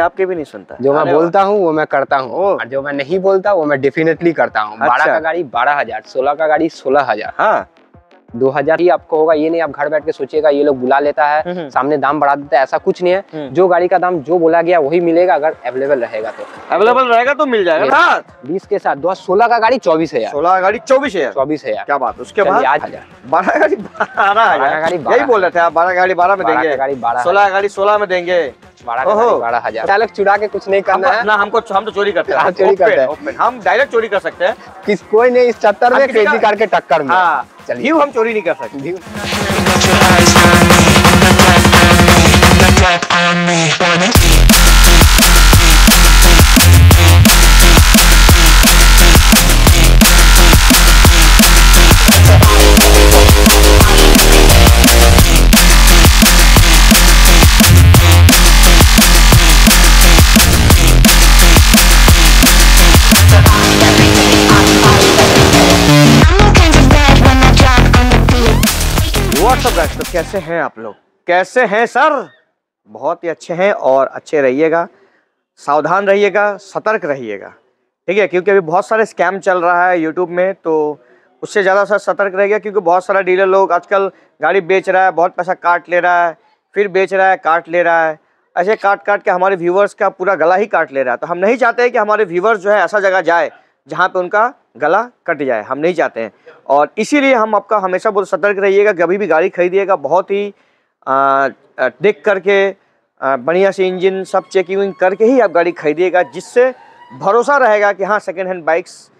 आपके भी नहीं सुनता। जो मैं बोलता हूँ वो मैं करता हूँ। जो मैं नहीं बोलता वो मैं डेफिनेटली करता हूँ। बारह अच्छा। का गाड़ी बारह हज़ार सोलह का गाड़ी सोलह हज़ार। हाँ। दो हज़ार ही आपको होगा ये नहीं आप घर बैठ के सोचिएगा ये लोग बुला लेता है हम्म। सामने दाम बढ़ा देता है ऐसा कुछ नहीं है। हम्म। जो गाड़ी का दाम जो बोला गया वही मिलेगा अगर अवेलेबल रहेगा तो। अवेलेबल रहेगा तो मिल जाएगा। ना बीस के साथ दो सोलह का गाड़ी चौबीस हज़ार। सोलह गाड़ी चौबीस हज़ार। चौबीस हज़ार। क्या बात उसके बाद बारह गाड़ी बारह गाड़ी यही बोल रहे थे आप बारह गाड़ी बारह में देंगे। गाड़ी बारह सोलह गाड़ी सोलह में देंगे। हज़ार। चुरा के कुछ नहीं करना है। ना हमको हम तो चोरी करते हैं। चोरी करते हैं। हम डायरेक्ट चोरी कर सकते हैं। किस कोई नहीं इस चक्कर में क्रेजी कार के टक्कर में। हाँ चलिए। हम चोरी नहीं कर सकते। कैसे हैं आप लोग? कैसे हैं सर? बहुत ही अच्छे हैं और अच्छे रहिएगा। सावधान रहिएगा, सतर्क रहिएगा। ठीक है, क्योंकि अभी बहुत सारे स्कैम चल रहा है यूट्यूब में तो उससे ज़्यादा सर सतर्क रहिएगा क्योंकि बहुत सारा डीलर लोग आजकल गाड़ी बेच रहा है, बहुत पैसा काट ले रहा है, फिर बेच रहा है, काट ले रहा है। ऐसे काट काट के हमारे व्यूवर्स का पूरा गला ही काट ले रहा है। तो हम नहीं चाहते कि हमारे व्यूवर्स जो है ऐसा जगह जाए। जहाँ पे उनका गला कट जाए, हम नहीं चाहते हैं। और इसीलिए हम आपका हमेशा बहुत सतर्क रहिएगा, कभी भी गाड़ी खरीदिएगा, बहुत ही देख करके बढ़िया से इंजन सब चेकिंग करके ही आप गाड़ी खरीदिएगा, जिससे भरोसा रहेगा कि हाँ सेकेंड हैंड बाइक्स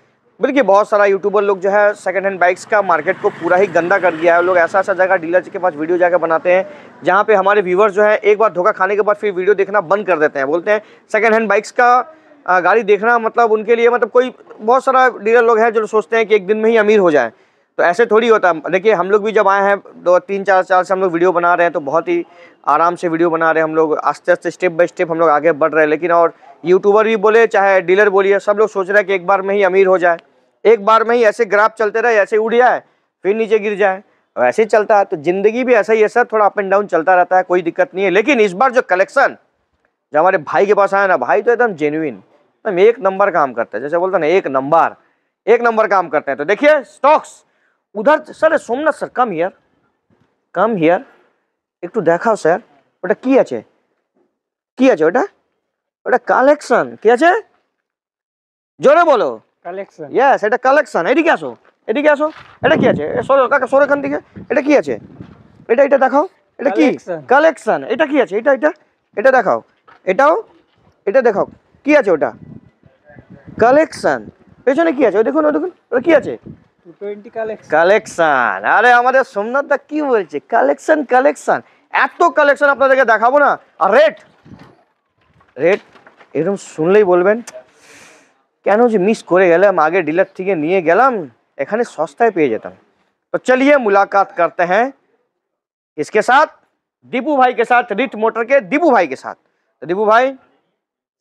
बल्कि बहुत सारा यूट्यूबर लोग जो है सेकेंड हैंड बाइक्स का मार्केट को पूरा ही गंदा कर दिया है। लोग ऐसा ऐसा जगह डीलर के पास वीडियो जाकर बनाते हैं, जहाँ पे हमारे व्यूवर्स जो है, एक बार धोखा खाने के बाद फिर वीडियो देखना बंद कर देते हैं। बोलते हैं सेकेंड हैंड बाइक्स का गाड़ी देखना मतलब उनके लिए मतलब कोई बहुत सारा डीलर लोग हैं जो सोचते हैं कि एक दिन में ही अमीर हो जाए। तो ऐसे थोड़ी होता है। देखिए, हम लोग भी जब आए हैं, दो, तीन, चार साल से हम लोग वीडियो बना रहे हैं तो बहुत ही आराम से वीडियो बना रहे हैं हम लोग। आस्ते आस्ते स्टेप बाय स्टेप हम लोग आगे बढ़ रहे हैं। लेकिन और यूट्यूबर भी बोले, चाहे डीलर बोलिए, सब लोग सोच रहे हैं कि एक बार में ही अमीर हो जाए। एक बार में ही ऐसे ग्राफ चलते रहे, ऐसे उड़ जाए, फिर नीचे गिर जाए। ऐसे ही चलता है। तो ज़िंदगी भी ऐसा ही है सर, थोड़ा अप एंड डाउन चलता रहता है, कोई दिक्कत नहीं है। लेकिन इस बार जो कलेक्शन, जो हमारे भाई के पास आया ना, भाई तो एकदम जेन्युइन एकदम एक नंबर काम करते हैं जैसे बोलते हैं ना एक नंबर एक नंबर काम करते हैं तो देखिए स्टॉक्स उधर sir Somnath sir come here come here একটু দেখাও স্যার ওটা কি আছে কি আছে ওটা ওটা কালেকশন কি আছে জোরে বলো কালেকশন ইয়েস এটা কালেকশন এদিকে আসো এদিকে আসো এটা কি আছে এ সরো কাকা সরো এখান থেকে এটা কি আছে এটা এটা দেখাও এটা কি Collection. কালেকশন এটা কি আছে এটা এটা এটা দেখাও এটাও এটা দেখাও কি আছে ওটা কালেকশন পেছনে কি আছে ওই দেখুন ওই দেখুন ওটা কি আছে টোয়েন্টি কালেকশন কালেকশন আরে আমাদের সোমনাথ দা কি বলছে কালেকশন কালেকশন এত কালেকশন আপনাদেরকে দেখাবো না আর রেট রেট এরকম শুনলেই বলবেন কেন যে মিস করে গেলাম আগে ডিলার থেকে নিয়ে গেলাম এখানে সস্তায় পেয়ে যেতাম तो चलिए मुलाकात करते हैं इसके साथ दीपू भाई के साथ रिट मोटर के दीपू भाई के साथ तो दीपू भाई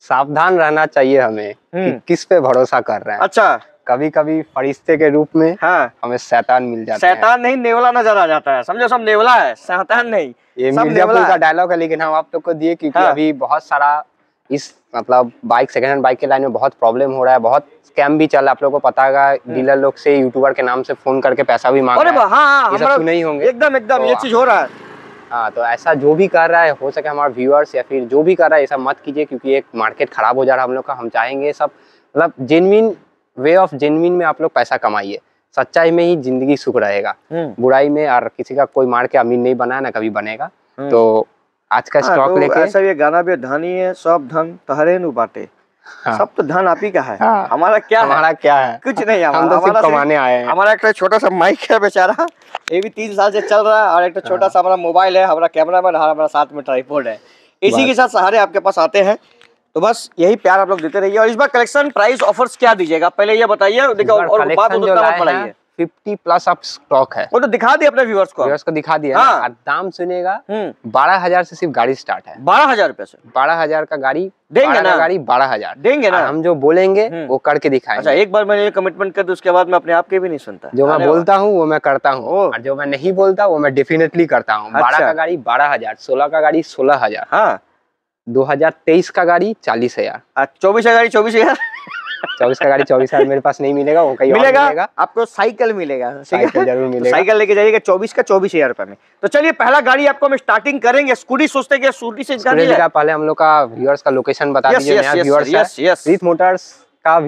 सावधान रहना चाहिए हमें कि हम्म। किस पे भरोसा कर रहे हैं। अच्छा। कभी कभी फरिश्ते के रूप में हाँ। हमें शैतान मिल जाते हैं। शैतान नहीं नेवला नज़र आ जाता है। समझो सब नेवला है शैतान नहीं ये मिर्जापुर का डायलॉग है। लेकिन हम आप लोग को दिए क्योंकि हाँ। अभी बहुत सारा इस मतलब बाइक सेकंड हैंड बाइक के लाइन में बहुत प्रॉब्लम हो रहा है बहुत स्कैम भी चल रहा है। आप लोगों को पता होगा डीलर लोग से यूट्यूबर के नाम से फ़ोन करके पैसा भी मांग रहे हैं। हाँ हाँ ही होंगे। एकदम एकदम ये चीज़ हो रहा है। हाँ तो ऐसा जो भी कर रहा है हो सके हमारे व्यूअर्स या फिर जो भी कर रहा है ऐसा मत कीजिए क्योंकि एक मार्केट खराब हो जा रहा है हम लोग का हम चाहेंगे सब। मतलब जेनविन वे ऑफ़ जेनविन में आप लोग पैसा कमाइए। सच्चाई में ही ज़िंदगी सुख रहेगा। हम्म। बुराई में और किसी का कोई मार के अमीर नहीं बनाया ना कभी बनेगा। हम्म। तो आज का हाँ, स्टॉक तो लेके ऐसा ये गाना भी धनी है सब धन तहरे नु बाटे। हाँ। सब तो धन आप ही का है। हाँ। हमारा क्या? हमारा है क्या है? कुछ नहीं हमारा, हम तो सिर्फ़ हमारा कमाने आए हैं। हमारा एक छोटा सा माइक है बेचारा। ये भी तीन साल से चल रहा है और एक तो छोटा सा हमारा मोबाइल है हमारा कैमरा मैन हमारा साथ में ट्राईपोर्ड है। इसी के साथ सहारे आपके पास आते हैं। तो बस यही प्यार आप लोग देते रहिए और इस बार कलेक्शन प्राइस ऑफर्स क्या दीजिएगा? पहले ये बताइए देखो और बात बताइए मत बढ़ाइए फिफ्टी प्लस अप स्टॉक है। वो तो दिखा दिए अपने व्यूअर्स को व्यूअर्स को दिखा दिया हाँ। दाम सुनिएगा हम्म। बारह हज़ार से सिर्फ़ गाड़ी स्टार्ट है। बारह हज़ार रुपए से। बारह हज़ार का गाड़ी देंगे ना? गाड़ी बारह हज़ार। देंगे ना? हम जो बोलेंगे हम्म। वो करके दिखाएँगे। अच्छा एक बार मैंने कमिटमेंट कर दी उसके बाद मैं अपने आप के भी नहीं सुनता। जो मैं बोलता हूँ वो मैं करता हूँ। और जो मैं नहीं बोलता वो मैं डेफिनेटली करता हूँ। बारह अच्छा। का गाड़ी बारह हज़ार। सोलह का गाड़ी सोलह हज़ार। हाँ। 2023 का गाड़ी चालीस हज़ार। चौबीस हज़ार चौबीस हज़ार। चौबीस का गाड़ी चौबीस हज़ार मेरे पास नहीं मिलेगा वो कहीं मिलेगा। मिलेगा। आपको साइकिल मिलेगा साइकिल ज़रूर तो मिलेगा। साइकिल लेके जाइएगा चौबीस का चौबीस हज़ार रुपए में। तो चलिए पहला गाड़ी आपको हम स्टार्टिंग करेंगे स्कूटी सोचते हैं स्कूटी से का पहले हम लोग का व्यूअर्स का लोकेशन बता दीजिए मोटर्स का।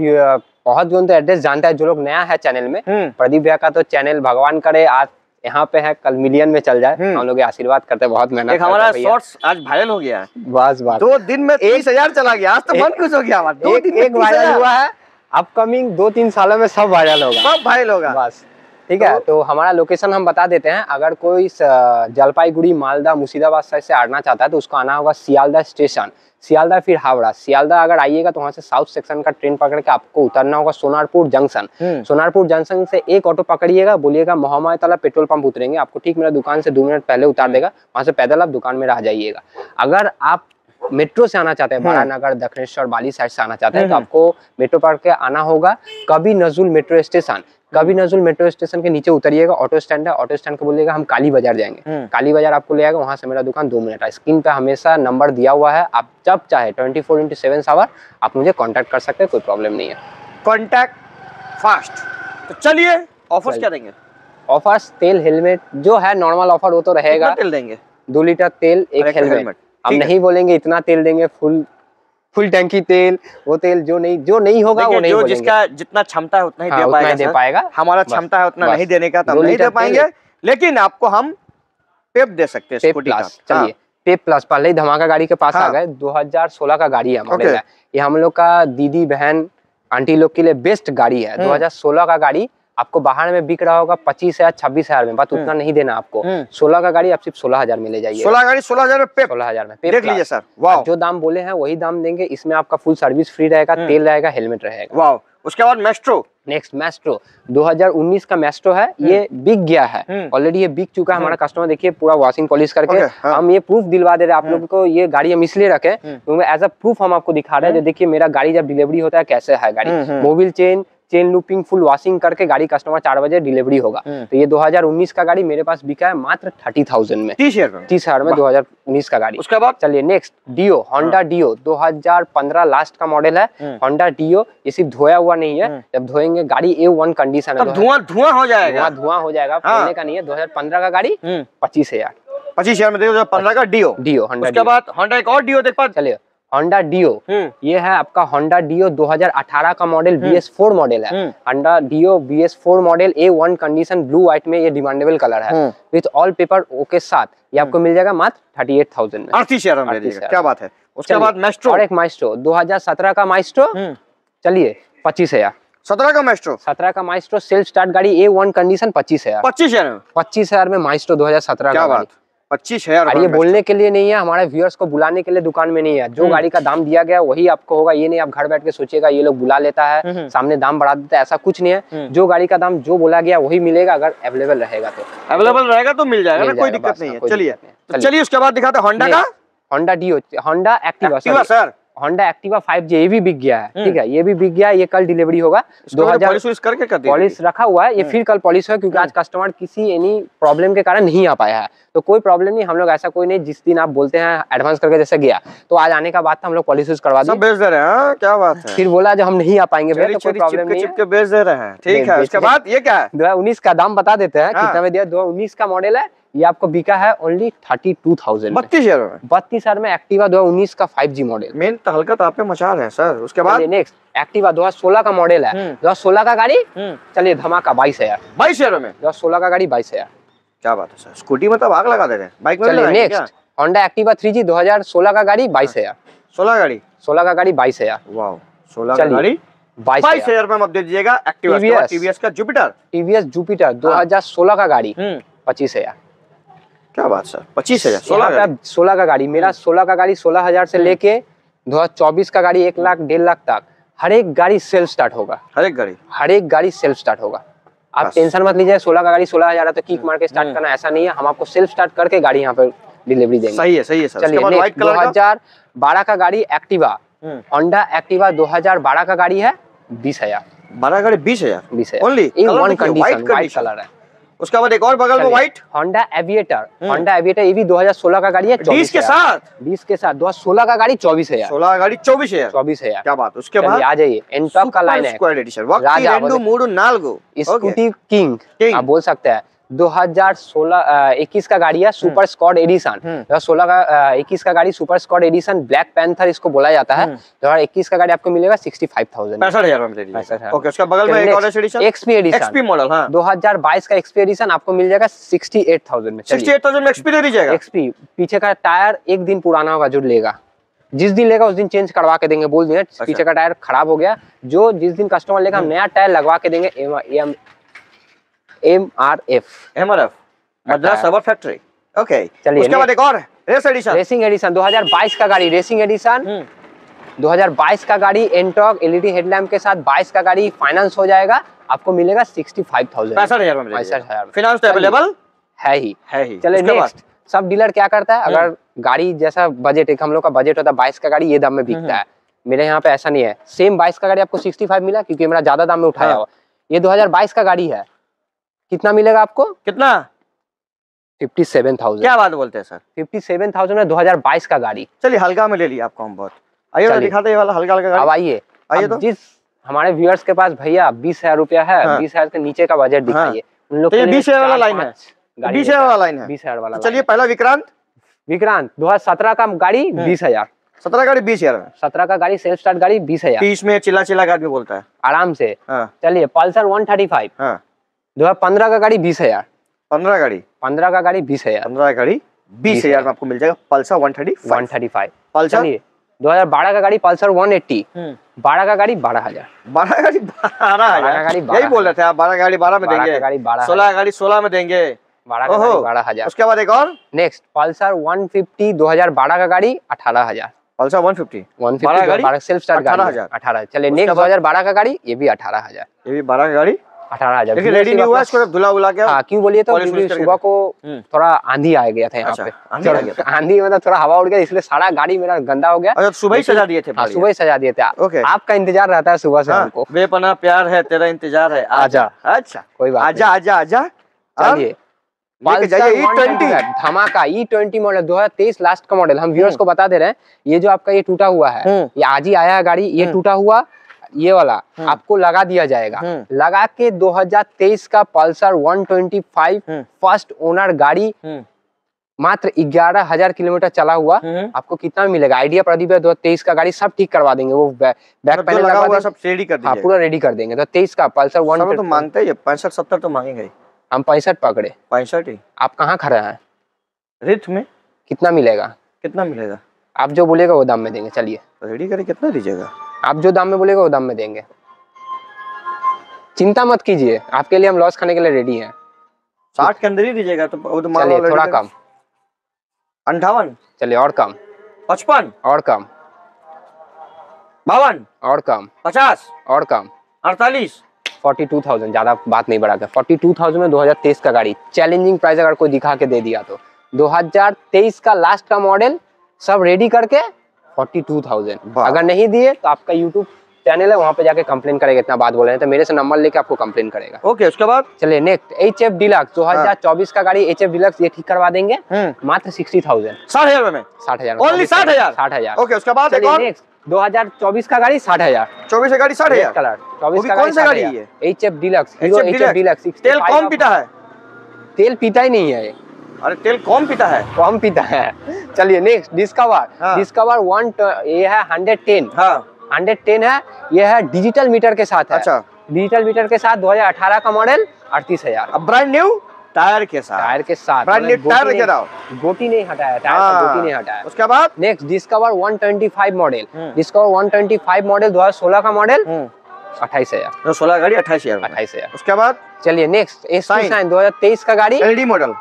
बहुत जो तो एड्रेस जानता है जो लोग नया है चैनल में हम्म। प्रदीप भैया का तो चैनल भगवान करे आज यहाँ पे है कल मिलियन में चल जाए हम्म। हम लोग आशीर्वाद करते हैं बहुत मेहनत हमारा। शॉर्ट्स आज वायरल हो गया। है बस बस। दो दिन में तीस हज़ार चला गया आज तो मन खुश हो गया हमारा। दो एक दिन एक वायरल हुआ है। अपकमिंग दो तीन सालों में सब वायरल होगा। सब वायरल होगा। बस। ठीक है तो हमारा लोकेशन हम बता देते हैं। अगर कोई जलपाईगुड़ी मालदा मुर्शिदाबाद साइड से आना चाहता है तो उसको आना होगा सियालदा स्टेशन सियालदा फिर हावड़ा। सियालदा अगर आइएगा तो वहाँ से साउथ सेक्शन का ट्रेन पकड़ के आपको उतरना होगा सोनारपुर जंक्शन हम्म। सोनारपुर जंक्शन से एक ऑटो पकड़िएगा बोलिएगा मोहम्मद तला पेट्रोल पंप उतरेंगे। आपको ठीक मेरा दुकान से दो मिनट पहले उतार देगा। वहाँ से पैदल आप दुकान में रह जाइएगा। अगर आप मेट्रो से आना चाहते हैं। बारानगर दक्षिणेश्वर बाली साइड से आना चाहते हैं तो हम्म। आपको मेट्रो पार्क के आना होगा। कभी नजुल मेट्रो स्टेशन कभी नजुल मेट्रो स्टेशन के नीचे उतरिएगा ऑटो स्टैंड है ऑटो स्टैंड को बोलिएगा हम काली बाज़ार जाएँगे। काली बाज़ार आपको ले आएगा वहाँ से मेरा दुकान दो मिनट है। स्क्रीन पे हमेशा नंबर दिया हुआ है आप जब चाहे twenty four into seven hour आप मुझे कॉन्टैक्ट कर सकते हैं कोई प्रॉब्लम नहीं है। कॉन्टैक्ट फास्ट तो चलिए ऑफर्स क्या देंगे? ऑफर्स तेल हेलमेट जो है नॉर्मल ऑफ़र वो तो रहेगा। तेल देंगे? दो लीटर तेल एक हेलमेट। हम नहीं बोलेंगे इतना तेल देंगे फुल फुल टैंकी तेल वो तेल जो नहीं जो नहीं होगा वो नहीं जो जिसका जितना क्षमता है उतना ही हाँ, दे उतना पाएगा ही दे पाएगा। हमारा क्षमता है उतना नहीं देने का तो हम नहीं दे पाएँगे। लेकिन आपको हम पेप दे सकते हैं पेप प्लस चलिए पेप प्लस पहले ही धमाका गाड़ी के पास आ हाँ। गए 2016 का गाड़ी है हमारे ये हम लोग का दीदी बहन आंटी लोग के लिए बेस्ट गाड़ी है। हम्म। 2016 का गाड़ी आपको बाहर में बिक रहा होगा पच्चीस हज़ार छब्बीस हज़ार में। बात उतना नहीं देना आपको। हम्म। सोलह का गाड़ी आप सिर्फ़ सोलह हज़ार में ले जाइए। सोलह गाड़ी सोलह हज़ार में सोलह हज़ार में। देख लीजिए सर। वाह जो दाम बोले हैं वही दाम देंगे। इसमें आपका फुल सर्विस फ्री रहेगा हम्म। तेल रहेगा हेलमेट रहेगा। वाह उसके बाद मेस्ट्रो नेक्स्ट मैस्ट्रो 2019 का मैस्ट्रो है। ये बिक गया है। हम्म। ऑलरेडी ये बिक चुका है। हमारा कस्टमर देखिए पूरा वॉशिंग पॉलिश करके। Okay, हाँ। हम ये प्रूफ दिलवा दे रहे हैं। आप लोगों को ये गाड़ी हम इसलिए रखे हम्म। क्योंकि एज अ प्रूफ हम आपको दिखा रहे हैं। जो देखिए मेरा गाड़ी जब डिलीवरी होता है कैसे है गाड़ी? हम्म, हम्म। Mobil chain chain looping full washing करके गाड़ी कस्टमर चार बजे डिलीवरी होगा। हम्म। तो ये 2019 का गाड़ी मेरे पास बिका है मात्र थर्टी थाउज़ेंड में। तीस हज़ार में तीस हज़ार में 2019 का गाड़ी। उसके बाद? चलिए next Dio Honda Dio 2015 last का मॉडल है। हम्म। होंडा डीओ ये सिर्फ़ धोया हुआ नहीं है। हम्म। जब धोएँगे गाड़ी ए वन कंडीशन है धुआँ धुआँ हो जाएगा। धुआँ हो जाएगा। हाँ। का नहीं है 2015 का गाड़ी हम्म। पच्चीस हज़ार। पच्चीस हज़ार में देखो पंद्रह का डिओ होंडा उसके बाद होंडा एक और डीओ देख पा चलिए। होंडा हम्म। ये है आपका होंडा डियो 2018 का model B S four model है। हम्म। Honda Dio B S four model A one condition blue white में ये डिमांडेबल कलर है। हम्म। विथ ऑल पेपर ओके साथ। ये आपको मिल जाएगा मात्र थर्टी एट थाउज़ेंड में। अड़तीस हज़ार में दे 38,000 दीजिएगा क्या बात है। उसके बाद मेस्ट्रो और एक माइस्ट्रो 2017 का माइस्ट्रो हम्म। चलिए पच्चीस हज़ार। सत्रह का मेस्ट्रो सत्रह का माइस्ट्रो सेल्फ स्टार्ट गाड़ी ए वन कंडीशन पच्चीस हज़ार। पच्चीस हज़ार में। पच्चीस हज़ार में माइस्ट्रो 2017 क्या का बात गाड़ी। पच्चीस हज़ार और ये बोलने के लिए नहीं है हमारे व्यूअर्स को बुलाने के लिए दुकान में नहीं है। जो हम्म। गाड़ी का दाम दिया गया वही आपको होगा। ये नहीं आप घर बैठ के सोचिएगा ये लोग बुला लेता है हम्म। सामने दाम बढ़ा देता है ऐसा कुछ नहीं है। हम्म। जो गाड़ी का दाम जो बोला गया वही मिलेगा अगर अवेलेबल रहेगा तो। अवेलेबल रहेगा तो मिल जाएगा कोई दिक्कत नहीं हाँ, चलिए। तो चलिए। चलिए उसके बाद दिखाते होंडा का? Honda Dio Honda Activa sir Honda Activa five G ये भी बिक गया है। ठीक है? ये भी बिक गया है ये कल डिलीवरी होगा। दो हज़ार पॉलिश पॉलिश रखा हुआ है ये फिर कल पॉलिश है क्योंकि आज कस्टमर किसी एनी प्रॉब्लम के कारण नहीं आ पाया है। तो कोई प्रॉब्लम नहीं हम लोग ऐसा कोई नहीं जिस दिन आप बोलते हैं एडवांस करके जैसे गया तो आज आने का बात था हम लोग पॉलिश करवा दिए। बेच दे रहे हैं हाँ, क्या बात है? फिर बोला जो हम नहीं आ पाएँगे भैया तो कोई प्रॉब्लम नहीं है। बेच दे रहे हैं ठीक है उसके बाद ये क्या है? दो हज़ार उन्नीस का दाम बता देते हैं हाँ। कितना में दिया दो हज़ार उन्नीस का मॉडल है ये आपको बिका है ओनली थर्टी टू थाउज़ेंड बत्तीस हज़ार में? बत्तीस हज़ार में एक्टिवा दो हज़ार उन्नीस का फाइव जी मॉडल मेन तो हल्का तो आप पे मचा रहे हैं सर उसके बाद? नेक्स्ट एक्टिवा दो हज़ार सोलह का मॉडल है। हम्म। दो हज़ार सोलह का गाड़ी? हम्म, चलिए धमाका बाईस हज़ार। बाईस हज़ार में? दो हज़ार सोलह का गाड़ी बाईस हज़ार। क्या बात है सर स्कूटी में तो आग लगा दे रहे हैं। बाइक में next Honda Activa three G दो हज़ार सोलह का गाड़ी बाईस हज़ार सोलह गाड़ी? सोलह का गाड़ी बाईस हज़ार वाह सोलह गाड़ी बाईस हज़ार में आप दे दीजिएगा। एक्टिवा टीवीएस का जुपिटर टीवीएस जुपिटर दो हज़ार सोलह का गाड़ी हम्म। पच्चीस हज़ार क्या बात सर पच्चीस हज़ार सोलह सोलह का गाड़ी मेरा सोलह का गाड़ी सोलह हज़ार से लेके दो हज़ार चौबीस का गाड़ी एक लाख डेढ़ लाख तक। हर एक गाड़ी सेल्फ स्टार्ट होगा। हर एक गाड़ी। हर एक गाड़ी सेल्फ स्टार्ट होगा। आप टेंशन मत लीजिए सोलह का गाड़ी सोलह हज़ार है तो किक मार के स्टार्ट हम्म। करना ऐसा नहीं है। हम आपको सेल्फ स्टार्ट करके गाड़ी यहाँ पे डिलीवरी देंगे। सही है सही है चलिए दो हज़ार बारह का गाड़ी एक्टिवा हम्म, होंडा एक्टिवा दो हज़ार बारह का गाड़ी है बीस हज़ार। बारह गाड़ी बीस हज़ार? बीस हज़ार। Only in one condition white colour है। उसके बाद एक और बगल में white Honda Aviator. Honda Aviator ये भी 2016 का गाड़ी है बीस के साथ? बीस के साथ। 2016 का गाड़ी चौबीस हज़ार। सोलह का गाड़ी चौबीस हज़ार। चौबीस हज़ार। क्या बात उसके बाद आ जाइए। एंटॉप का लाइन है। स्क्वाड एडिशन राजा नालगो। Scooty king. आप बोल सकते हैं। 2016 21 का गाड़ी है सुपर स्कॉड एडिशन हम्म। 2016 का 21 का गाड़ी super squad edition black panther इसको बोला जाता है। हम्म। 2021 का गाड़ी आपको मिलेगा 65000 पैंसठ हज़ार में दे दीजिए। 65,000 ओके उसके बगल में एक edition XP edition XP model हाँ। 2022 का एक्सपी एडिशन आपको मिल जाएगा 68000 में। सिक्सटी चलिए एट थाउज़ेंड में एक्सपी दे दीजिएगा। एक्सपी पीछे का टायर एक दिन पुराना होगा जो लेगा। जिस दिन लेगा उस दिन चेंज करवा के देंगे बोल दिए अच्छा। पीछे का टायर खराब हो गया। जो जिस दिन कस्टमर लेगा हम नया टायर लगवा के देंगे M M M R F Madras rubber factory okay चलिए, उसके बाद एक और रेस एडिशन रेसिंग एडिशन 2022 का गाड़ी रेसिंग एडिशन हम्म। 2022 का गाड़ी एनटॉक एलईडी हेडलैम्प के साथ 22 का गाड़ी फाइनेंस हो जाएगा। आपको मिलेगा 65000 पैंसठ हज़ार में दे पैंसठ दीजिएगा हज़ार। फिनांस तो चलिए। अवेलेबल है ही। है ही। नेक्स्ट सब डीलर क्या करता है? अगर गाड़ी जैसा बजट एक हम लोग का बजट होता है बाईस का गाड़ी ये दाम में बिकता है। मेरे यहाँ पे ऐसा नहीं है। सेम बाईस का गाड़ी आपको सिक्सटी फाइव मिला क्योंकि मेरा ज़्यादा दाम में उठाया हाँ। हुआ। ये 2022 का गाड़ी है। कितना मिलेगा आपको? कितना? फिफ्टी सेवन थाउज़ेंड क्या बात बोलते हैं सर? फिफ्टी सेवन थाउज़ेंड में 2022 का गाड़ी। चलिए हल्का में ले लिया आपको हम बहुत। आइए दिखाते हैं वाला हल्का हल्का अब गाड़ी आइए आइए तो। जिस हमारे व्यूअर्स के पास भैया बीस हज़ार रुपया है हाँ। बीस हज़ार के नीचे का बजट दिखाइए। उन लोग तो लिए 20,000 वाला लाइन है? गाड़ी 20,000 वाला लाइन है? बीस हज़ार वाला चलिए पहला विक्रांत। विक्रांत दो हज़ार सत्रह का गाड़ी हम्म। बीस हज़ार। सत्रह गाड़ी बीस हज़ार सत्रह का गाड़ी सेल्फ स्टार्ट गाड़ी बीस हज़ार। बीस में चिल्ला चिल्ला का आदमी बोलता है। आराम से। हाँ। चलिए पल्सर वन थर्टी फाइव हाँ। दो हज़ार पंद्रह का गाड़ी बीस हज़ार पंद्रह गाड़ी पंद्रह का गाड़ी बीस हज़ार पंद्रह गाड़ी बीस हज़ार में आपको मिल जाएगा Pulsar one thirty one thirty five Pulsar दो हज़ार बारह का गाड़ी पल्सर वन एट्टी हम्म। बारह का गाड़ी बारह हज़ार बारह गाड़ी बारह हज़ार यही बोल रहे थे आप बारह गाड़ी बारह में देंगे गाड़ी बारह सोलह गाड़ी सोलह में देंगे बारह हज़ार उसके बाद एक और नेक्स्ट पल्सर वन फिफ्टी दो हज़ार बारह का गाड़ी अठारह हज़ार Pulsar one fifty one fifty self start गाड़ी 18,000 अठारह चलिए नेक्स्ट दो हज़ार बारह का गाड़ी ये भी अठारह हज़ार ये भी बारह का गाड़ी अठारह हज़ार। रेडी नहीं हुआ इसको धुला उला के हाँ क्यों बोलिए तो सुबह को हम्म। थोड़ा आंधी आ गया था यहाँ अच्छा, पे। आंधी आ थोड़ा- गया था। आंधी मतलब थोड़ा हवा उड़ गया इसलिए सारा गाड़ी मेरा गंदा हो गया। अच्छा सुबह ही सजा दिए थे हाँ सुबह ही सजा दिए थे। आपका इंतज़ार रहता है सुबह से हाँ, हमको। बेपना प्यार है तेरा इंतज़ार है आजा। अच्छा कोई बात आजा आजा आजा। चलिए। ई ट्वेंटी धमाका ई ट्वेंटी मॉडल 2023 लास्ट का मॉडल हम व्यूअर्स को बता दे रहे हैं ये जो आपका ये टूटा हुआ है हम्म। ये आज ही आया है गाड़ी ये हम्म। टूटा हुआ ये वाला हम्म। आपको लगा दिया जाएगा। हम्म। लगा के 2023 का पल्सर 125 हम्म। फ़र्स्ट ओनर गाड़ी मात्र ग्यारह हज़ार किलोमीटर चला हुआ। आपको कितना मिलेगा? आइडिया प्रदीप है दो तेईस का गाड़ी सब ठीक करवा देंगे वो बैक पैनल लगा हुआ सब रेडी कर हाँ पूरा रेडी कर देंगे। तो तेईस का पल्सर तो वन मांगते ही पैंसठ सत्तर तो मांगेंगे हम पैंसठ पकड़े। पैंसठ ही। आप कहाँ खड़े हैं? रिथ में। कितना मिलेगा? कितना मिलेगा? आप जो बोलेगा वो दाम में देंगे चलिए। रेडी करे कितना दीजिएगा? आप जो दाम में बोलेगा वो दाम में देंगे। चिंता मत कीजिए आपके लिए हम लॉस खाने के लिए रेडी हैं। साठ के अंदर ही दीजिएगा तो वो तो चलिए थोड़ा कम। अंठावन। चलिए और कम। पचपन। और कम। बावन। और कम। पचास। और कम। अड़तालीस। फोर्टी टू थाउज़ेंड ज़्यादा बात नहीं बढ़ा फोर्टी टू थाउज़ेंड में दो हज़ार तेईस का गाड़ी। चैलेंजिंग प्राइस अगर कोई दिखा के दे दिया तो। दो हज़ार तेईस का लास्ट का मॉडल सब रेडी करके फोर्टी टू थाउज़ेंड अगर नहीं दिए तो आपका यूट्यूब चैनल है वहाँ पे जाके कंप्लेन करेगा इतना बात बोल रहे हैं। तो मेरे से नंबर लेके आपको कंप्लेन करेगा। ओके उसके बाद? चलिए नेक्स्ट एच एफ़ डिलक्स दो हज़ार चौबीस का गाड़ी एच एफ़ डिलक्स ये ठीक करवा देंगे। हम्म। मात्र सिक्सटी थाउज़ेंड साठ हज़ार में साठ हज़ार। Only 60,000? साठ हज़ार? ओके उसके बाद नेक्स्ट दो हज़ार चौबीस का गाड़ी साठ हज़ार। चौबीस का गाड़ी साठ हज़ार? कलर चौबीस का कौन सा गाड़ी है? H F Deluxe H F Deluxe तेल कौन पीता है? तेल पीता ही नहीं है। अरे तेल कौन पीता है? कम पीता है? चलिए नेक्स्ट डिस्कवर हाँ। डिस्कवर वन ये है हंड्रेड टेन हाँ। हंड्रेड टेन है ये है डिजिटल मीटर के साथ है। अच्छा। डिजिटल मीटर के साथ 2018 का मॉडल अड़तीस हज़ार। अब ब्रांड न्यू टायर के साथ। टायर के साथ। ब्रांड न्यू मतलब टायर गोटी लेके आओ गोटी नहीं हटाया टायर का गोटी नहीं हटाया। उसके बाद? Next Discover 125 model. Discover 125 model 2016 का मॉडल हम्म, अट्ठाईस हज़ार। सोलह गाड़ी अट्ठाईस हज़ार अट्ठाईस हज़ार। उसके बाद? चलिए नेक्स्ट एस. साइन 2023 का गाड़ी। एलडी मॉडल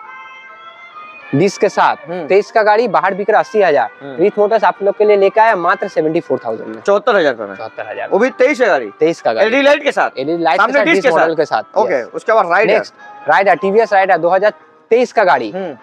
डिस्क के साथ। हम्म। तेईस का गाड़ी बाहर बिक रहा अस्सी हज़ार। हम्म। विथ मोटर्स आप लोग के लिए लेके आया मात्र सेवेंटी फोर थाउज़ेंड में। चौहत्तर हज़ार चौहत्तर हज़ार। वो भी तेईस है गाड़ी? तेईस का गाड़ी। लाइट के साथ? एलईडी लाइट के साथ के मॉडल साथ। के साथ ओके उसके बाद Raider next Raider TVS Raider 2023 का गाड़ी। हम्म,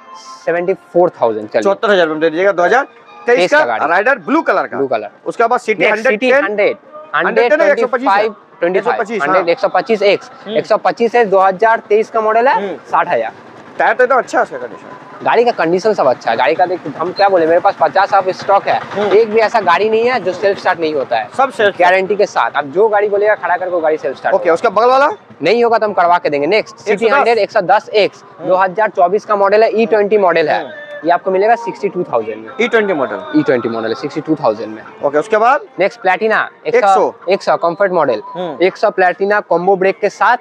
सेवेंटी फोर थाउज़ेंड चौहत्तर हज़ार में दे दीजिएगा दो हज़ार तेईस तेईस का का। राइडर ब्लू कलर का। ब्लू कलर उसके बाद city hundred city hundred hundred hundred twenty five twenty 125, हाँ। एक सौ पच्चीस एक्स एक सौ पच्चीस है दो हज़ार तेईस का मॉडल है हम्म। साठ हज़ार। टायर तो एकदम अच्छा है उसका कंडीशन गाड़ी का कंडीशन सब अच्छा है। गाड़ी का देख हम क्या बोले मेरे पास पचास ऑफ़ स्टॉक है। हम्म। एक भी ऐसा गाड़ी नहीं है जो सेल्फ स्टार्ट नहीं होता है। सब सेल्फ गारंटी के साथ। अब जो गाड़ी बोलेगा खड़ा करके गाड़ी सेल्फ स्टार्ट ओके उसका बगल वाला? नहीं होगा तो हम करवा के देंगे। नेक्स्ट सिटी हंड्रेड एक सौ दस एक्स दो हज़ार चौबीस का मॉडल है ई ट्वेंटी मॉडल है। हम्म। ये आपको मिलेगा सिक्सटी टू थाउज़ेंड में। E twenty model E twenty model है सिक्सटी टू थाउज़ेंड में। ओके उसके बाद? नेक्स्ट प्लेटिना एक सौ एक सौ। कंफर्ट मॉडल हम्म। एक सौ प्लेटिना कॉम्बो ब्रेक के साथ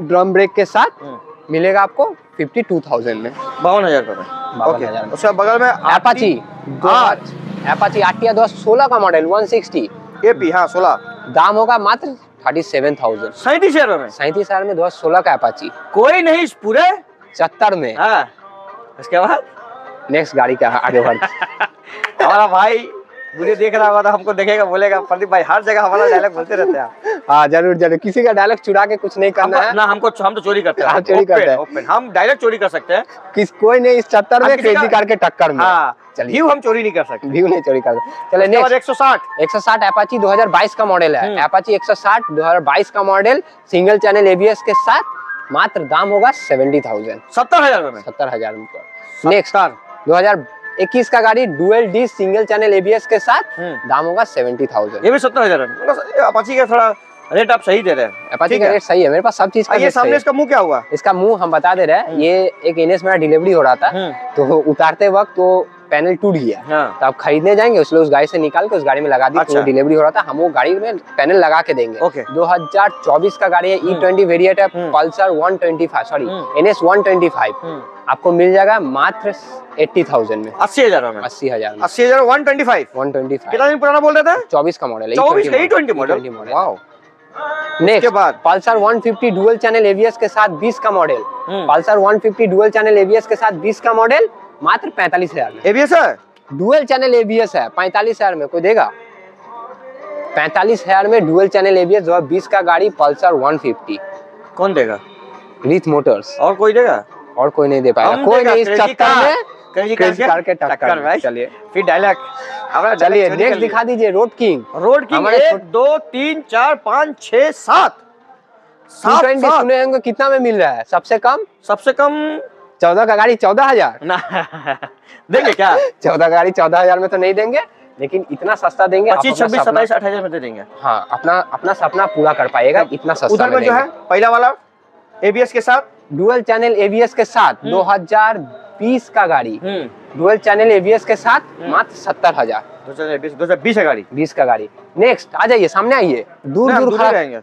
ड्रम ब्रेक के साथ मिलेगा आपको फिफ्टी टू थाउज़ेंड में। बावन हज़ार रुपये। उसके बगल में एपाची एपाची आटिया दो सोलह का मॉडल वन सिक्सटी एपी हाँ सोलह। दाम होगा मात्र थर्टी सेवन थाउज़ेंड सैंतीस हज़ार में। सैंतीस हज़ार में दो सोलह का एपाची कोई नहीं इस पूरे? सत्तर में। हाँ। उसके बाद? नेक्स्ट गाड़ी का आगे बढ़। हमारा भाई वीडियो देख रहा होगा तो हमको देखेगा बोलेगा प्रदीप भाई हर जगह हमारा डायलॉग बोलते रहते हैं हाँ ज़रूर ज़रूर। किसी का डायलॉग चुरा के कुछ नहीं करना है। ना हमको हम तो चोरी करते हैं। चोरी करते हैं। हम डायरेक्ट चोरी कर सकते हैं। किस कोई नहीं इस चक्कर में क्रेजी कार के टक्कर में। हाँ चलिए। व्यू हम चोरी नहीं कर सकते। व्यू नहीं चोरी कर सकते। चले नेक्स्ट एक सौ साठ। एक सौ साठ एपाची दो हज़ार बाईस का मॉडल है। हम्म। एपाची एक सौ साठ दो हज़ार बाईस का मॉडल सिंगल चैनल एबीएस के साथ मात्र दाम होगा सेवेंटी थाउज़ेंड सत्तर हज़ार में। सत्तर हज़ार नेक्स्ट दो हज़ार इक्कीस का गाड़ी dual D single channel ABS के साथ हम्म। दाम होगा सेवेंटी थाउज़ेंड। ये भी सत्तर हज़ार अपाची का थोड़ा रेट आप सही दे रहे हैं। अपाची का रेट सही है मेरे पास सब चीज़ का ये सामने इसका मुँह क्या हुआ? इसका मुँह हम बता दे रहे हैं ये एक एनएस मेरा डिलीवरी हो रहा था हम्म। तो उतारते वक्त वो पैनल टूट गया। हाँ। तो आप खरीदने जाएँगे उसलिए उस गाड़ी से निकाल के उस गाड़ी में लगा दी अच्छा। तो डिलीवरी हो रहा था। हम वो गाड़ी में पैनल लगा के देंगे। ओके। 2024 का गाड़ी है ई ट्वेंटी वेरियंट है। पल्सर 125 सॉरी हम्म। एनएस 125 हम्म। आपको मिल जाएगा मात्र 80,000 में। अस्सी हज़ार में? अस्सी हज़ार अस्सी हज़ार वन ट्वेंटी फाइव 125 कितना दिन पुराना बोल रहे थे? चौबीस का मॉडल है 24 का E20 मॉडल नेक्स्ट बाद? पल्सर 150 डुअल चैनल एबीएस के साथ 20 का model. Pulsar 150 dual channel ABS के साथ 20 का मॉडल मात्र पैंतालीस हज़ार में। एबीएस है? डुअल चैनल एबीएस है पैंतालीस हज़ार में कोई देगा? पैंतालीस हज़ार में डुअल चैनल एबीएस जो है बीस का गाड़ी पल्सर 150 कौन देगा? रिथ मोटर्स और कोई देगा? और कोई नहीं दे पाएगा। कोई नहीं इस चक्कर में crazy के टक्कर में। चलिए। फिर डायलॉग हमारा चलिए नेक्स्ट दिखा दीजिए रोड किंग रोड की हमारे एक दो तीन चार पाँच सात सात। सुने होंगे कितना में मिल रहा है? सबसे कम? सबसे कम चौदह का गाड़ी चौदह हज़ार। ना। देंगे क्या? चौदह गाड़ी चौदह हज़ार में तो नहीं देंगे लेकिन इतना सस्ता देंगे पच्चीस छब्बीस सत्ताईस अट्ठाईस हज़ार में दे देंगे। हाँ अपना अपना सपना पूरा कर पाएगा इतना सस्ता उधर में जो है पहला वाला एबीएस के साथ। डुअल चैनल एबीएस के साथ 2020 का गाड़ी। हम्म। डुअल चैनल एबीएस के साथ मात्र सत्तर हज़ार। दो हज़ार बीस दो हज़ार बीस है गाड़ी। बीस का गाड़ी। नेक्स्ट आ जाइए सामने आइए। दूर दूर खड़ा रहेंगे।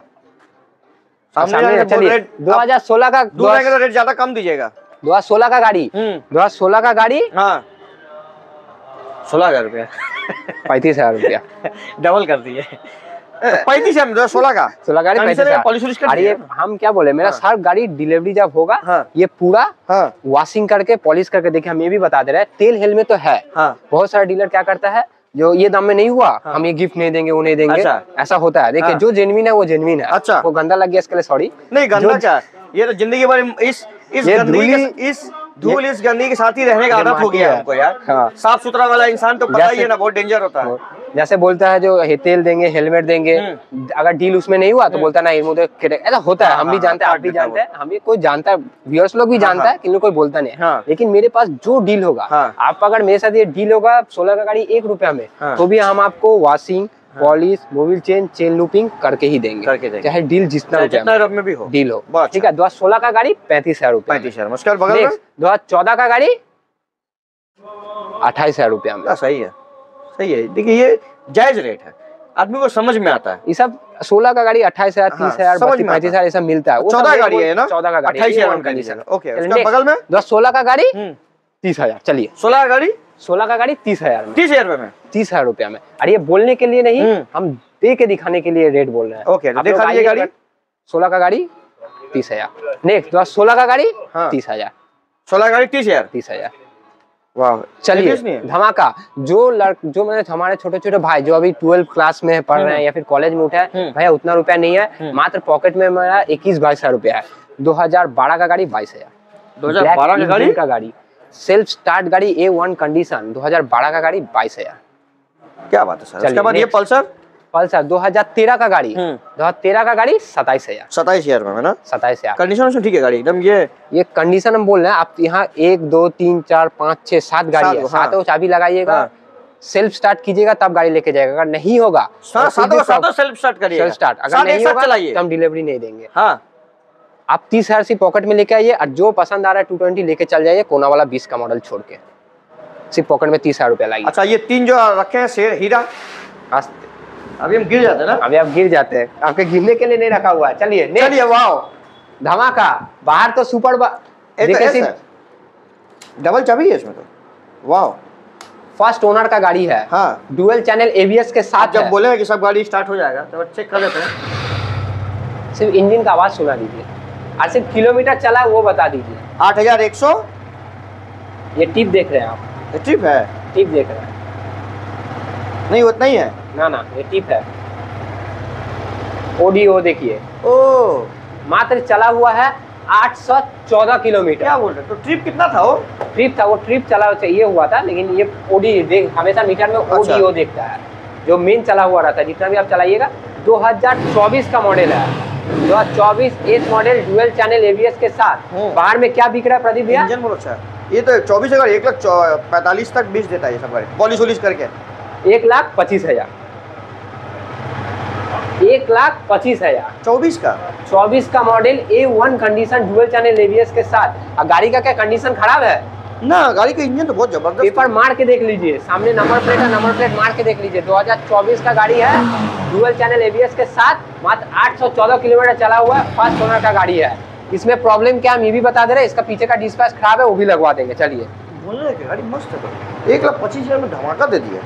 सामने बोल चलिए। 2016 का दूर रहेंगे तो रेट ज़्यादा कम दीजिएगा। 2016 का गाड़ी दो हज़ार सोलह का गाड़ी हाँ सोलह हज़ार रुपया पैंतीस हज़ार रुपया डबल कर दिए पैंतीस दो हज़ार सोलह का सोलह गाड़ी पैंतीस हज़ार अरे हम क्या बोले मेरा हाँ। हर गाड़ी डिलीवरी जब होगा हाँ। ये पूरा हाँ वॉशिंग करके पॉलिश करके देखिए हम ये भी बता दे रहे हैं तेल हेलमेट तो है हाँ बहुत सारे डीलर क्या करता है जो ये दाम में नहीं हुआ हाँ। हम ये गिफ्ट नहीं देंगे वो नहीं देंगे अच्छा। ऐसा होता है देखिए हाँ। जो जेनविन है वो जेनविन है अच्छा। वो गंदा लग गया इसके लिए सॉरी नहीं गंदा क्या ये तो ज़िंदगी भर इस इस गंदगी इस धूल इस गंदगी के साथ ही रहने का आदत हो गया है। हमको यार हाँ। साफ़ सुथरा वाला इंसान तो पता ही है ना बहुत डेंजर होता है जैसे बोलता है जो तेल देंगे हेलमेट देंगे अगर डील उसमें नहीं हुआ तो बोलता है ना तो ऐसा होता है हाँ, हम भी हाँ, जानते हैं आप भी जानते हैं हम कोई जानता है व्यूअर्स लोग भी जानता हाँ। है किन्हीं कोई बोलता नहीं है हाँ। लेकिन मेरे पास जो डील होगा हाँ। आप अगर मेरे साथ ये डील होगा सोलह का गाड़ी एक रुपया में हाँ। तो भी हम आपको washing polish Mobil chain chain looping करके ही देंगे। करके देंगे। चाहे डील जितना में। भी हो। डील हो। अच्छा। ठीक है दो हज़ार सोलह का गाड़ी पैंतीस हज़ार रुपया पैंतीस हज़ार। बाद बगल दो हज़ार चौदह का गाड़ी अट्ठाईस हज़ार रुपया में। हाँ, सही है। सही है। देखिए ये जायज़ रेट है। आदमी को समझ में आता है। ये सब सोलह का गाड़ी अट्ठाईस हज़ार हाँ, तीस हज़ार बत्तीस में पैंतीस हज़ार ये सब मिलता है। चौदह गाड़ी है ना? चौदह का गाड़ी अट्ठाईस हज़ार A1 कंडीशन condition। ओके चलिए, बगल में? दो सोलह का गाड़ी हम्म, तीस हज़ार। चलिए। सोलह गाड़ी? सोलह का गाड़ी तीस हज़ार में। तीस हज़ार रुपए में? तीस हज़ार रुपया में। अरे ये बोलने के लिए नहीं हम्म। हम दे के दिखाने के लिए रेट बोल रहे हैं। ओके, दिखा आइए, गाड़ी। सोलह का गाड़ी तीस हज़ार। नेक्स्ट दो सोलह का गाड़ी। तीस हज़ार। सोलह गाड़ी तीस हज़ार? तीस हज़ार। चलिए? धमाका। जो लड़ जो मैंने हमारे छोटे छोटे भाई जो अभी ट्वेल्थ क्लास में पढ़ रहे हैं या फिर कॉलेज में उठे हैं हम्म। भैया उतना रुपया नहीं है। मात्र पॉकेट में मेरा इक्कीस बाईस हज़ार रुपया है। 2012 का गाड़ी बाईस हज़ार। 2012 का गाड़ी? का गाड़ी। सेल्फ स्टार्ट गाड़ी ए वन कंडीशन 2012 का गाड़ी बाईस हज़ार। क्या बात है सर? उसके बाद ये। पल्सर पल्सर 2013 का गाड़ी। हम्म। 2013 का गाड़ी सताइस हज़ार। सताईस हज़ार में ना? सताइस हज़ार। कंडीशन ठीक है गाड़ी एकदम ये ये कंडीशन हम बोल रहे हैं आप यहाँ एक दो तीन चार पाँच छह सात गाड़ी सात, है। हाँ। सातों चाबी लगाइएगा हाँ। सेल्फ स्टार्ट कीजिएगा तब गाड़ी लेके जाएगा। अगर नहीं होगा सेल्फ स्टार्ट करिए सेल्फ स्टार्ट अगर नहीं होगा तो हम डिलीवरी नहीं देंगे। हाँ। आप तीस हज़ार सी पॉकेट में लेके आइए और जो पसंद आ रहा है टू ट्वेंटी लेके चल जाइए कोना वाला बीस का मॉडल छोड़ के। सिर्फ़ पॉकेट में तीस हज़ार रुपया लाइए। अच्छा ये तीन जो रखे हैं शेर हीरा? अभी हम गिर जाते हैं ना? अभी आप गिर जाते हैं। आपके गिरने के लिए नहीं रखा हुआ है। चलिए चलिए वाह धमाका। बाहर तो सुपर तो सिर्फ़ सर डबल चाबी है इसमें तो। वाह फ़र्स्ट ओनर का गाड़ी है। हाँ। डुअल चैनल एबीएस के साथ जब बोले कि सब गाड़ी स्टार्ट हो जाएगा तो चेक कर लेते हैं सिर्फ़ इंजन का आवाज़ सुना दीजिए। सिर्फ़ किलोमीटर चला वो बता दीजिए। आठ हज़ार एक सौ? ये टिप देख रहे हैं आप। ट्रिप है? टिप देख रहे हैं। नहीं उतना ही है। ना ना ये टिप है। ओडीओ देखिए। ओ। मात्र चला हुआ है 814 किलोमीटर। क्या बोल रहे तो ट्रिप कितना था वो? ट्रिप था वो ट्रिप चला चाहिए हुआ था लेकिन ये ओडी देख हमेशा मीटर में अच्छा। ओडीओ देखता है। जो मेन चला हुआ रहता है जितना भी आप चलाइएगा 2024 का मॉडल है। 2024 S model dual channel ABS के साथ हम्म। बाहर में क्या बिक रहा है प्रदीप भैया? इंजन बहुत अच्छा है ये तो चौबीस हज़ार एक लाख पैंतालीस तक बीस देता है ये सब गाड़ी। पॉलिश वॉलिश करके। एक लाख पच्चीस हज़ार। एक लाख पच्चीस हज़ार। चौबीस का? चौबीस का model A one condition dual channel ABS के साथ। गाड़ी का क्या कंडीशन खराब है? ना गाड़ी का इंजन तो बहुत ज़बरदस्त पेपर मार के देख लीजिए। सामने नंबर प्लेट है नंबर प्लेट मार के देख लीजिए। 2024 का गाड़ी है डुअल चैनल एबीएस के साथ मात्र 814 किलोमीटर चला हुआ है फ़र्स्ट ओनर का गाड़ी है। इसमें प्रॉब्लम क्या हम ये भी बता दे रहे हैं। इसका पीछे का डिस्पैच खराब है वो भी लगवा देंगे। चलिए। गाड़ी मस्त है एक लाख पच्चीस हज़ार में धमाका दे दिया।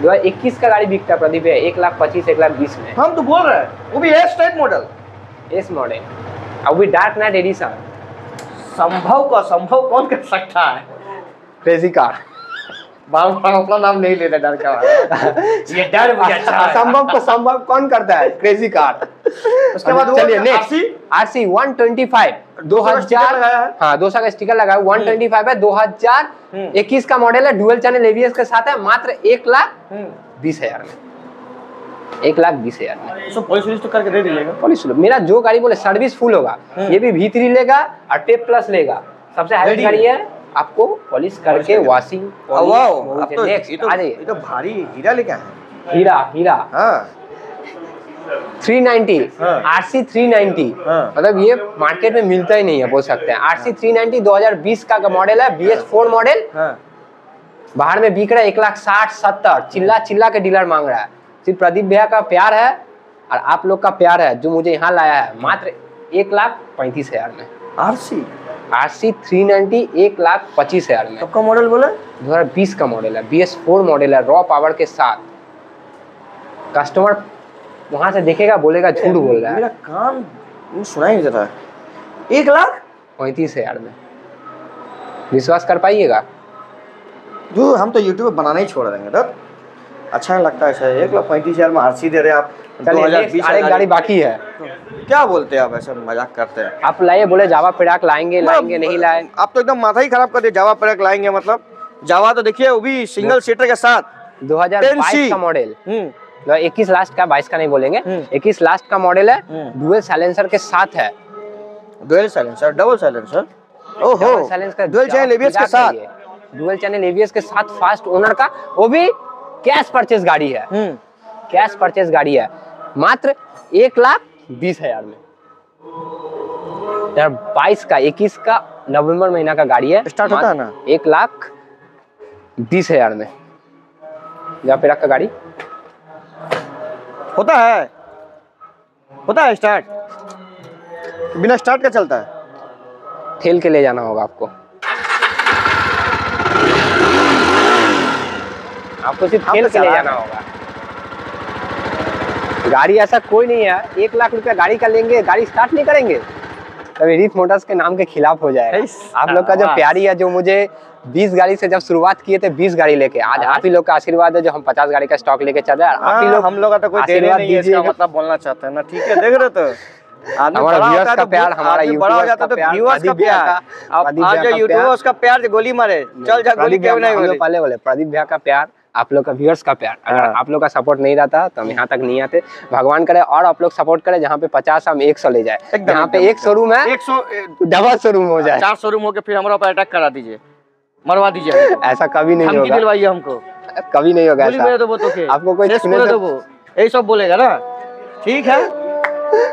दो हज़ार इक्कीस का गाड़ी बिकता है प्रदीप है एक लाख पच्चीस एक लाख बीस में। हम तो बोल रहे हैं वो भी एस टाइप मॉडल इस मॉडल और भी डार्क नाइट एडिशन संभव का संभव कौन कर सकता है? क्रेजी कार बाबू अपना नाम नहीं लेते डर का ये डर अच्छा। असंभव को संभव कौन करता है? क्रेजी कार उसके बाद चलिए नेक्स्ट आरसी 125 दो सौ का स्टिकर 2000 लगाया है? हाँ 200 का स्टिकर लगा है 125 है 2021 का मॉडल है डुअल चैनल एबीएस के साथ है मात्र एक लाख हम्म। बीस हज़ार में। एक लाख बीस हज़ार। में पॉलिश तो करके दे दीजिएगा। पॉलिश मेरा जो गाड़ी बोले सर्विस फुल होगा। हम्म। ये भी थ्री लेगा और टेप प्लस लेगा। सबसे हाई Ready? गाड़ी है आपको पॉलिश करके करके। वॉशिंग वाओ अब तो ये नेक्स्ट तो आ ये जाइए तो भारी हीरा लेके आए हीरा हीरा। हाँ। 390 हाँ। आरसी 390 हाँ। मतलब ये मार्केट में मिलता ही नहीं है बोल सकते हैं। आरसी 390 2020 का मॉडल है बी एस फोर मॉडल हाँ। बाहर में बिक रहा है एक लाख साठ सत्तर। चिल्ला चिल्ला के डीलर मांग रहा है। सिर्फ़ प्रदीप भैया का प्यार है और आप लोग का प्यार है जो मुझे यहाँ लाया है। मात्र एक लाख पैंतीस हज़ार में। आरसी? आरसी थ्री नाइनटी एक लाख पच्चीस हज़ार में। कब मॉडल बोला? दो हज़ार बीस का मॉडल है। बी एस फोर मॉडल है रॉ पावर के साथ। कस्टमर वहाँ से देखेगा बोलेगा झूठ बोल रहा है। मेरा मुझे सुनाई नहीं देता एक लाख? पैंतीस हज़ार में। विश्वास कर पाइएगा? जो हम तो यूट्यूब बनाना ही छोड़ देंगे तब अच्छा लगता है ऐसा एक लाख पैंतीस हज़ार में आरसी दे रहे आप। 2020 next, अरे गाड़ी बाकी है। क्या बोलते हैं आप ऐसे मज़ाक करते हैं? आप लाइए बोले जावा पिड़ाक लाएँगे लाएँगे नहीं लाए। आप तो एकदम माथा ही खराब कर दिए जावा पैक लाएँगे मतलब। जावा तो देखिए वो भी सिंगल सीटर के साथ। 2022 10C का मॉडल हम्म। इक्कीस लास्ट का बाईस का नहीं बोलेंगे। हम्म। इक्कीस लास्ट का मॉडल है हम्म। डुअल साइलेंसर के साथ है। डुअल साइलेंसर डबल साइलेंसर ओहो डुअल चैनल एबीएस के साथ। डुअल चैनल एबीएस के साथ फास्ट ओनर का वो भी कैश परचेज गाड़ी है। हम्म। कैश परचेज गाड़ी है। मात्र एक लाख बीस हज़ार में। यार बाईस का इक्कीस का नवंबर महीना का गाड़ी है। Start होता है मात्र एक लाख बीस हज़ार में। जहाँ पे रखा गाड़ी। होता है। होता है स्टार्ट बिना स्टार्ट का चलता है। ठेल के ले जाना होगा आपको। आपको सिर्फ़ तो के ले जाना होगा। गाड़ी ऐसा कोई नहीं है एक लाख रुपया गाड़ी का लेंगे गाड़ी स्टार्ट नहीं करेंगे। तभी रीत मोटर्स के नाम के खिलाफ हो जाएगा। आप लोग का जो प्यारी है जो मुझे 20 गाड़ी से जब शुरुआत किए थे 20 गाड़ी लेके आज आप ही लोग का आशीर्वाद है जो हम 50 गाड़ी का स्टॉक लेके चल रहे हैं। आप ही लोग हम लोग का तो कोई देने नहीं है इसका मतलब बोलना चाहते हैं ना। ठीक है देख रहे तो। हमारा viewers होता है का तो प्यार, हमारा बड़ा हो जाता तो व्यूअर्स का प्यार। अब आज जो का प्यार। गोली मारे। चल जा गोली क्यों नहीं पहले बोले प्रदीप भैया का प्यार। आप लोग का व्यूअर्स का प्यार। अगर हाँ। आप लोग का सपोर्ट नहीं रहता तो हम यहाँ तक नहीं आते। भगवान करे और आप लोग सपोर्ट करें जहाँ पे पचास हम एक सौ ले जाए। यहाँ पे एक शोरूम है एक सौ डबल शोरूम हो जाए। चार शोरूम हो गए फिर हमारा ऊपर अटैक करा दीजिए। मरवा दीजिए ऐसा कभी नहीं होगा। दिलवाइए हमको। कभी नहीं होगा ऐसा। तो के आपको कोई तो यही सब बोलेगा ना। ठीक है?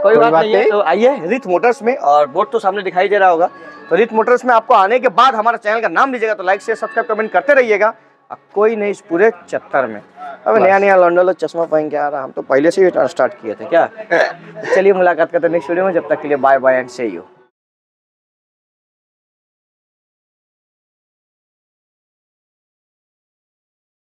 कोई बात नहीं है। तो आइए रिथ मोटर्स में और बोर्ड तो सामने दिखाई दे रहा होगा। तो रिथ मोटर्स में आपको आने के बाद हमारे चैनल का नाम लीजिएगा। तो लाइक शेयर सब्सक्राइब कमेंट करते रहिएगा। कोई नहीं इस पूरे चत्तर में। अब नया नया लॉन्डो चश्मा पहन के आ रहा हम तो पहले से ही स्टार्ट किए थे क्या? चलिए मुलाकात करते नेक्स्ट वीडियो में। जब तक के लिए bye bye and see you